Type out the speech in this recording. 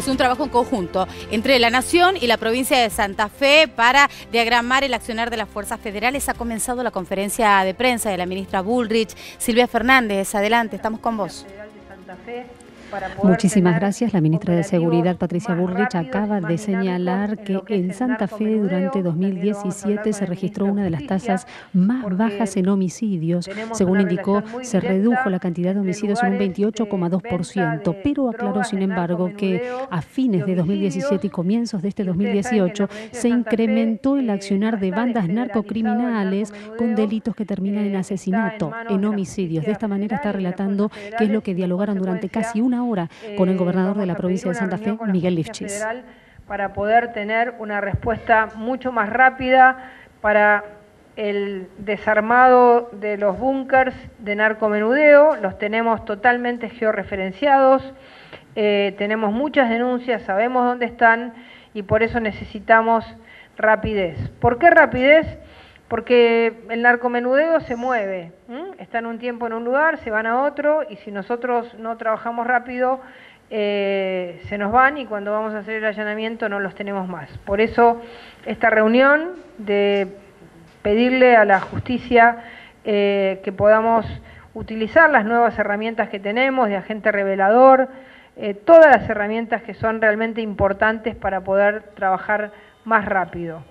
es un trabajo en conjunto entre la Nación y la provincia de Santa Fe para diagramar el accionar de las fuerzas federales. Ha comenzado la conferencia de prensa de la ministra Bullrich. Silvia Fernández, adelante, estamos con vos. Muchísimas gracias. La ministra de Seguridad, Patricia Burrich, acaba de señalar que en Santa Fe durante 2017 se registró una de las tasas más bajas en homicidios. Según indicó, se redujo la cantidad de homicidios en un 28,2%, pero aclaró, sin embargo, que a fines de 2017 y comienzos de este 2018 se incrementó el accionar de bandas narcocriminales con delitos que terminan en asesinato, en homicidios. De esta manera está relatando qué es lo que dialogaron durante casi una hora con el gobernador de la provincia de Santa Fe, Miguel Lifchis. Para poder tener una respuesta mucho más rápida para el desarmado de los búnkers de narcomenudeo, los tenemos totalmente georreferenciados, eh, tenemos muchas denuncias, sabemos dónde están y por eso necesitamos rapidez. ¿Por qué rapidez? Porque el narcomenudeo se mueve, están un tiempo en un lugar, se van a otro y si nosotros no trabajamos rápido, eh, se nos van y cuando vamos a hacer el allanamiento no los tenemos más. Por eso esta reunión de pedirle a la justicia eh, que podamos utilizar las nuevas herramientas que tenemos de agente revelador, eh, todas las herramientas que son realmente importantes para poder trabajar más rápido.